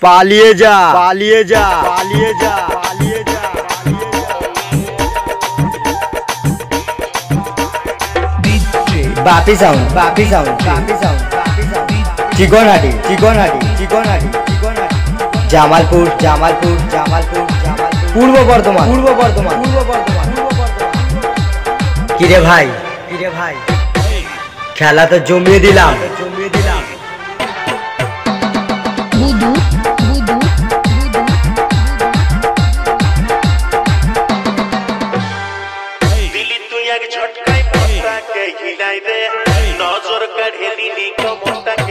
পালিয়ে যা। পালিয়ে যা। পালিয়ে যা। পালিয়ে যা Bapi sound Bapi sound Bapi sound Chikanhati Chikanhati Chikanhati Chikanhati. Jamalpur Jamalpur Jamalpur Jamalpur. Purba Bardhaman Purba Bardhaman পূর্ব বর্ধমান। পূর্ব বর্ধমান কিরে ভাই কিরে ভাই। খেলা তো জমিয়ে দিলাম জমিয়ে দিলাম। Marilica Montaña.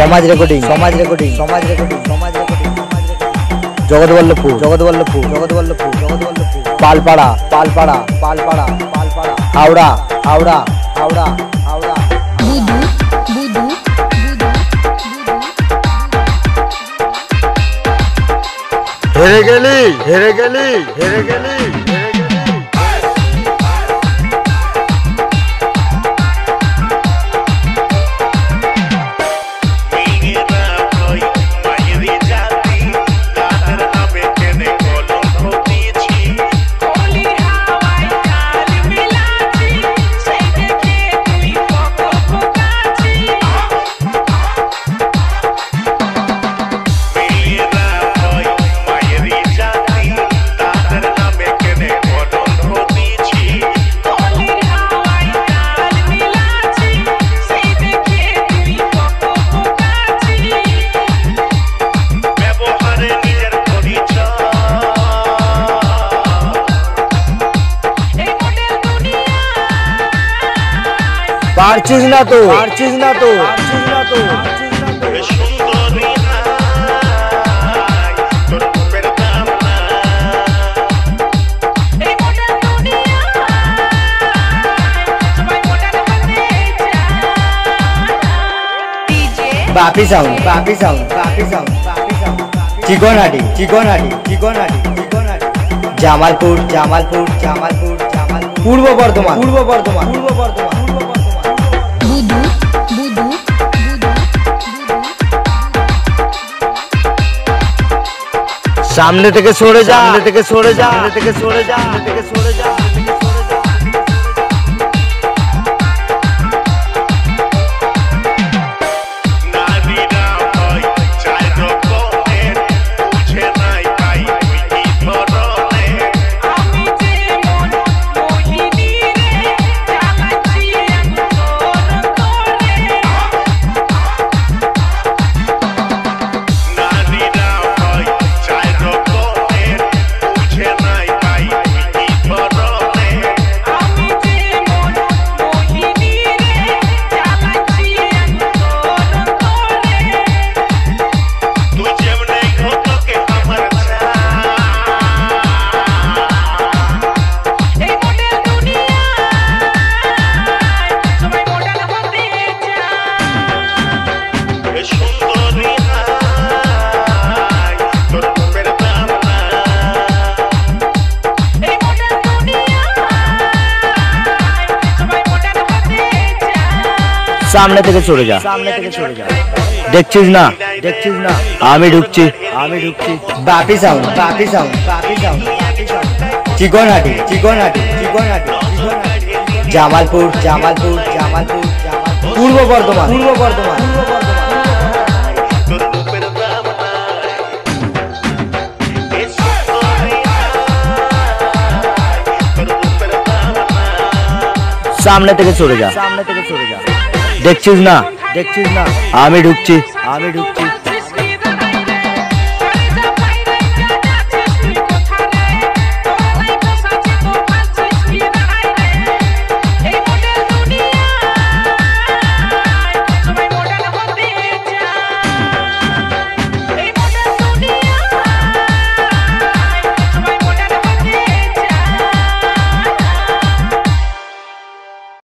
সমাজ রেকর্ডিং সমাজ রেকর্ডিং সমাজ রেকর্ডিং সমাজ রেকর্ডিং জগৎবল্লভপুর জগৎবল্লভপুর জগৎবল্লভপুর জগৎবল্লভপুর। পালপাড়া পালপাড়া পালপাড়া পালপাড়া। হাওড়া হাওড়া হাওড়া হাওড়া। হেরে গেলি হেরে গেলি হেরে গেলি, হেরে পারছিস না তো পারছিস না তো পারছিস না তো এ সুন্দরী হাই তোর রূপের দাম নাই এই মডেল দুনিয়া সবাই মডেল হতে চায় DJ Bapi sound Bapi sound Bapi sound Bapi sound Chikanhati Chikanhati Chikanhati Chikanhati Jamalpur Jamalpur Jamalpur Jamalpur Purba Bardhaman Purba Bardhaman পূর্ব বর্ধমান পূর্ব বর্ধমান সামনে থেকে সরে যা। সামনে থেকে সরে যা। সামনে থেকে সরে যা। সামনে থেকে সরে যা। সামনে থেকে সরে যা। দেখছিস না? দেখছিস না। আমি ঢুকছি। আমি ঢুকছি। Bapi sound Bapi sound Bapi sound Chikanhati Chikanhati Chikanhati Chikanhati. Jamalpur Jamalpur Jamalpur Jamalpur. Purba Bardhaman. Purba Bardhaman. সামনে থেকে সরে যা। সামনে থেকে সরে যা। দেখছিস না? দেখছিস না? আমি ঢুকছি আমি ঢুকছি।